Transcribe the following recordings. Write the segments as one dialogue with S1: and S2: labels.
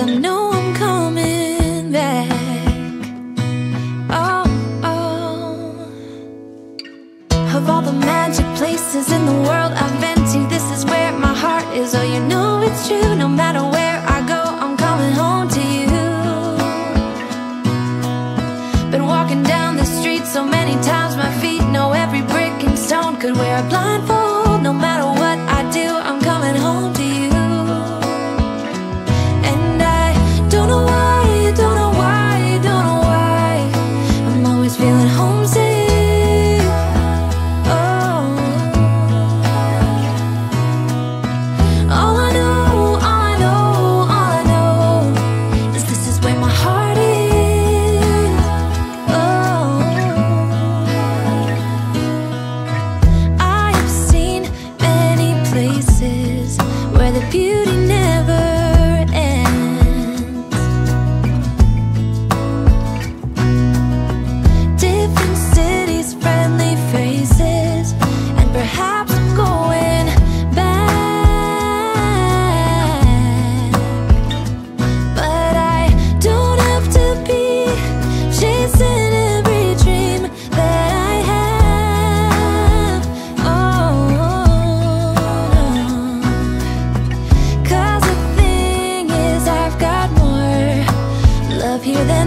S1: Cause I know I'm coming back. Oh, oh. Of all the magic places in the world I've been to, this is where my heart is. Oh, you know it's true, no matter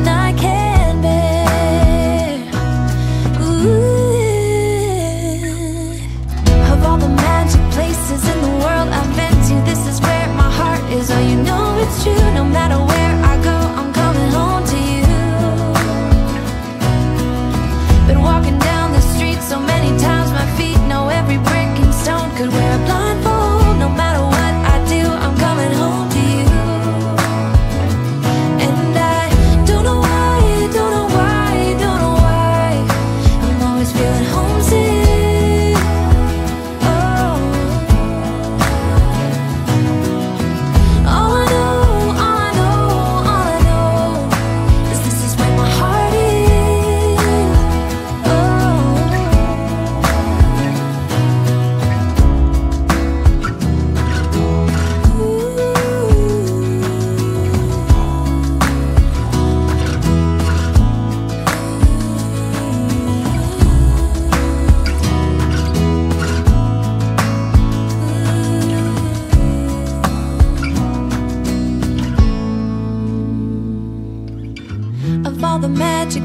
S1: I can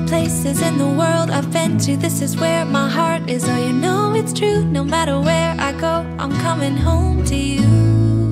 S1: places in the world I've been to. This is where my heart is. Oh, you know it's true. No matter where I go, I'm coming home to you.